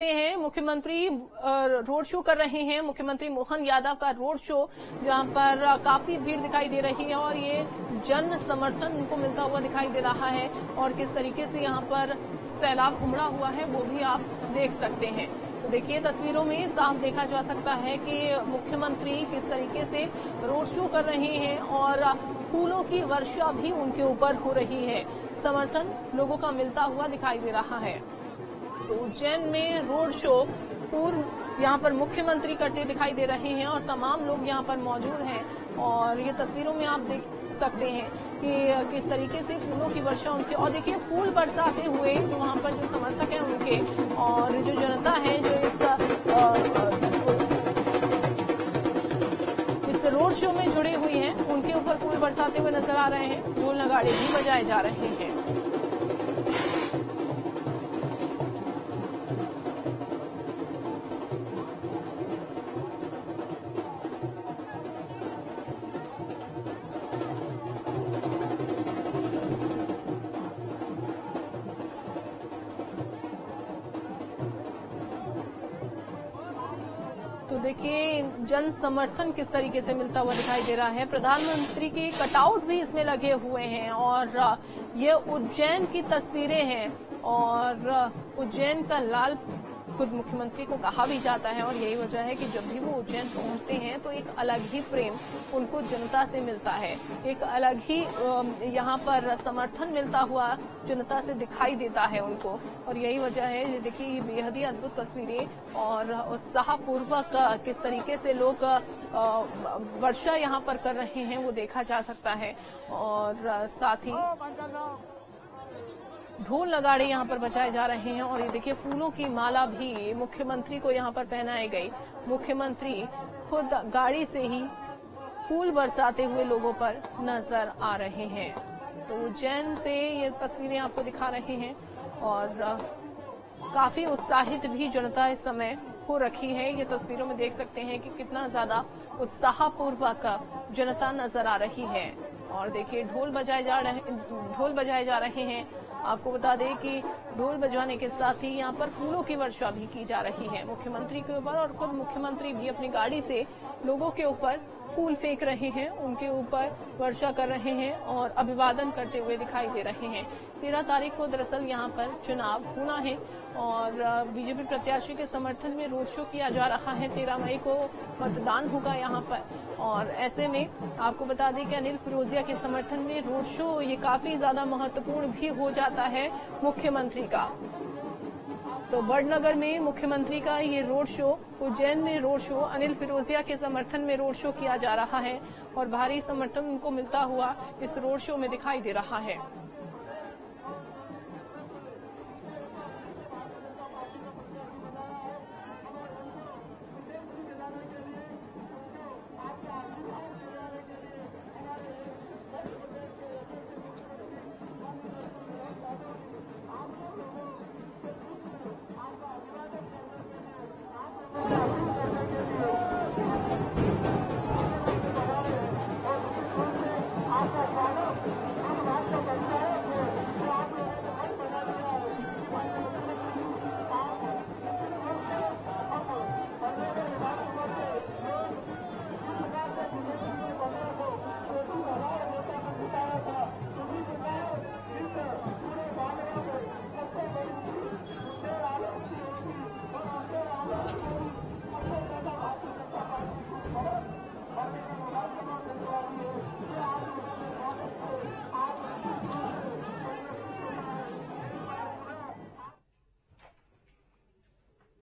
हैं, मुख्यमंत्री road show कर रहे हैं। मुख्यमंत्री मोहन यादव का रोड शो, जहाँ पर काफ़ी भीड़ दिखाई दे रही है और ये जन समर्थन उनको मिलता हुआ दिखाई दे रहा है और किस तरीके से यहाँ पर सैलाब उमड़ा हुआ है, वो भी आप देख सकते हैं। तो देखिए, तस्वीरों में साफ़ देखा जा सकता है कि मुख्यमंत्री किस तरीके से रोड शो कर रहे हैं और फूलों की वर्षा भी उनके ऊपर हो रही है। समर्थन लोगों का मिलता हुआ दिखाई दे रहा है। तो उज्जैन में रोड शो पूर्व यहाँ पर मुख्यमंत्री करते दिखाई दे रहे हैं और तमाम लोग यहाँ पर मौजूद हैं और ये तस्वीरों में आप देख सकते हैं कि किस तरीके से फूलों की वर्षा उनके और देखिए फूल बरसाते हुए जो वहाँ पर जो समर्थक हैं उनके और जो जनता है जो इस इस रोड शो में जुड़ी हुई है, उनके ऊपर फूल बरसाते हुए नज़र आ रहे हैं, ढोल नगाड़े भी बजाए जा रहे हैं। तो देखिए, जन समर्थन किस तरीके से मिलता हुआ दिखाई दे रहा है। प्रधानमंत्री के कटआउट भी इसमें लगे हुए हैं और ये उज्जैन की तस्वीरें हैं और उज्जैन का लाल खुद मुख्यमंत्री को कहा भी जाता है और यही वजह है कि जब भी वो उज्जैन पहुँचते हैं तो एक अलग ही प्रेम उनको जनता से मिलता है। एक अलग ही यहाँ पर समर्थन मिलता हुआ जनता से दिखाई देता है उनको। और यही वजह है, ये देखिए, ये बेहद ही अद्भुत तस्वीरें और उत्साहपूर्वक किस तरीके से लोग वर्षा यहाँ पर कर रहे हैं, वो देखा जा सकता है। और साथ ही ढोल नगाड़े यहाँ पर बजाए जा रहे हैं और ये देखिए, फूलों की माला भी मुख्यमंत्री को यहाँ पर पहनाई गई। मुख्यमंत्री खुद गाड़ी से ही फूल बरसाते हुए लोगों पर नज़र आ रहे हैं। तो उज्जैन से ये तस्वीरें आपको दिखा रहे हैं और काफ़ी उत्साहित भी जनता इस समय हो रखी है। ये तस्वीरों में देख सकते हैं कि कितना ज़्यादा उत्साहपूर्वक जनता नज़र आ रही है। और देखिए, ढोल बजाए जा रहे, ढोल बजाए जा रहे हैं। आपको बता दें कि ढोल बजवाने के साथ ही यहाँ पर फूलों की वर्षा भी की जा रही है। मुख्यमंत्री के ऊपर और खुद मुख्यमंत्री भी अपनी गाड़ी से लोगों के ऊपर फूल फेंक रहे हैं। उनके ऊपर वर्षा कर रहे हैं और अभिवादन करते हुए दिखाई दे रहे हैं। तेरह तारीख को दरअसल यहाँ पर चुनाव होना है और बीजेपी प्रत्याशी के समर्थन में रोड शो किया जा रहा है। तेरह मई को मतदान होगा यहाँ पर और ऐसे में आपको बता दें कि अनिल फिरोजिया के समर्थन में रोड शो ये काफ़ी ज़्यादा महत्वपूर्ण भी हो जाता है मुख्यमंत्री का। तो बड़नगर में मुख्यमंत्री का ये रोड शो, उज्जैन में रोड शो, अनिल फिरोजिया के समर्थन में रोड शो किया जा रहा है और भारी समर्थन उनको मिलता हुआ इस रोड शो में दिखाई दे रहा है।